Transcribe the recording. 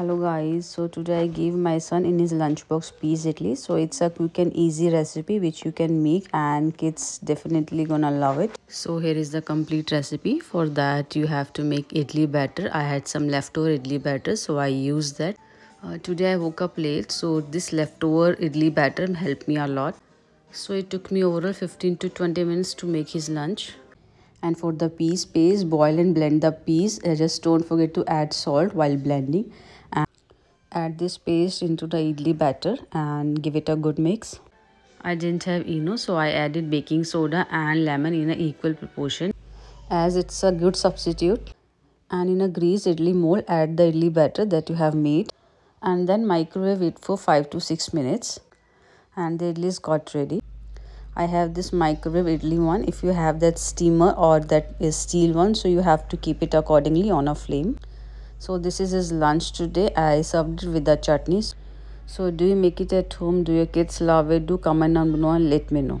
hello guys. So today i gave my son in his lunchbox peas idli so it's a quick and easy recipe which you can make and kids definitely gonna love it. So here is the complete recipe. For that you have to make idli batter. I had some leftover idli batter so i used that. Uh, today i woke up late so this leftover idli batter helped me a lot. So it took me overall 15 to 20 minutes to make his lunch and for the peas paste boil and blend the peas. Uh, just don't forget to add salt while blending. And add this paste into the idli batter and give it a good mix. I didn't have eno so i added baking soda and lemon in an equal proportion. As it's a good substitute. And in a greased idli mold add the idli batter that you have made. And then microwave it for 5 to 6 minutes. And the idli is got ready I have this microwave idli one. If you have that steamer or that is steel one so you have to keep it accordingly on a flame. So this is his lunch today. I served it with the chutneys. So do you make it at home? Do your kids love it? Do comment down below and let me know